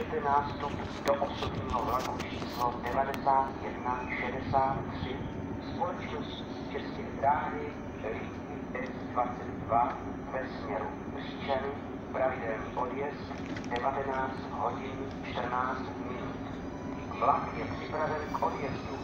Můžete nástup do osobního vlaku číslo 9163 společnosti České dráhy linky S22 ve směru Břičany, pravidelný odjezd 19 hodin 14 minut. Vlak je připraven k odjezdu.